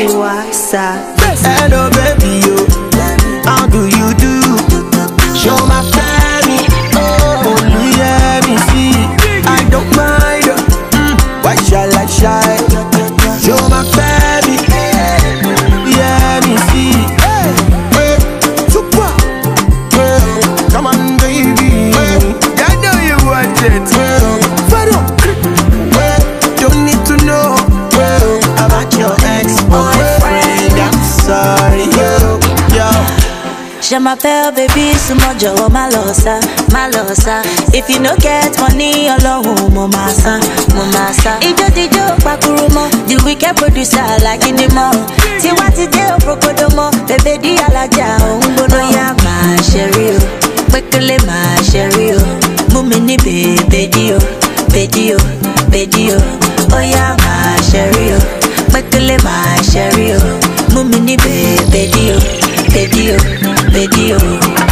I are sad. Je m'appelle baby, sumo jọ̀wọ́ má lọ sá, má lọ. If you no get money, ọlọ́run mo máa san, mo máa san. Ijó dijó pakuru mọ́, the wicked producer alágídí mọ́. Tiwa ti òfurufú mọ́, bèbè di alájà òun gbóná. Bóyá máa ṣe rí o, pékélé máa ṣe rí o. Mú mi ní bèbè dí o, bèdí o, bèdí o. Bóyá máa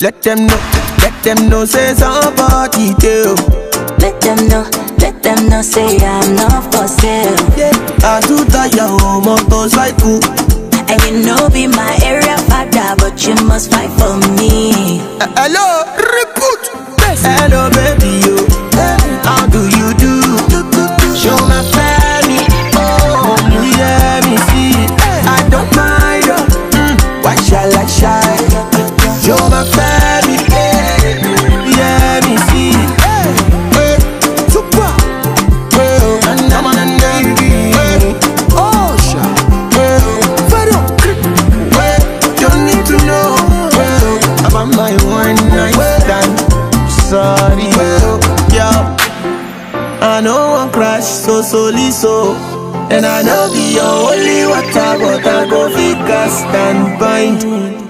Let them know, let them know, say somebody do. Let them know, let them know, say I'm not for sale. Yeah, I do that, your motorcycle. And you know, be my area father, but you must fight for me. Uh, hello, reboot. Hello, baby, yo. How do you do? Show my family. Oh, yeah, me see. I don't mind. Mm, why shall I shy? I know one crash so solely so. And I know be your only water, but I go figure stand bind.